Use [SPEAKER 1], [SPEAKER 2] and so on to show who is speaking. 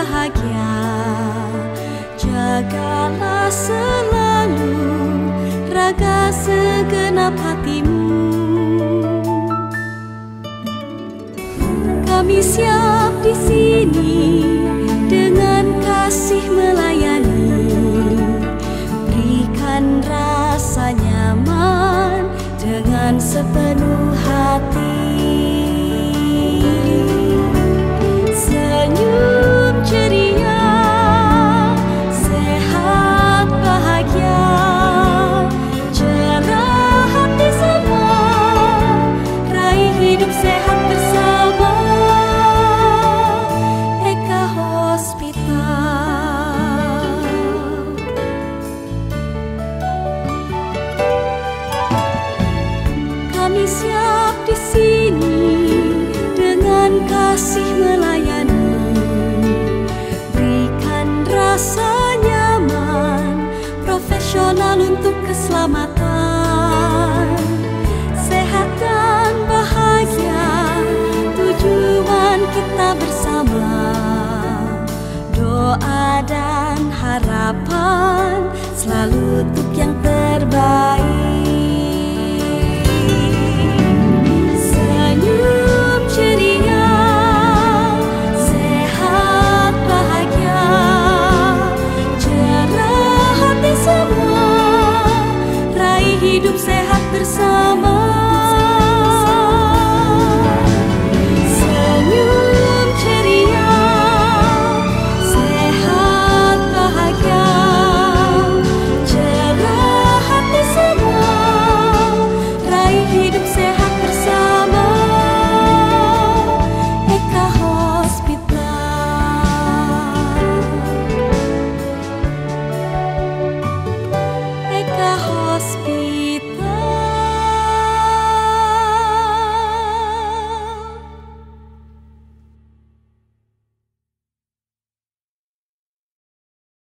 [SPEAKER 1] bahagia. Jagalah selalu raga segenap hatimu. Kami siap di sini dengan kasih melayani. Berikan rasa nyaman dengan sepenuh Siap di sini dengan kasih melayani. Berikan rasa nyaman, profesional untuk keselamatan. Sehat dan bahagia, tujuan kita bersama. Doa dan harapan selalu untuk yang terbaik.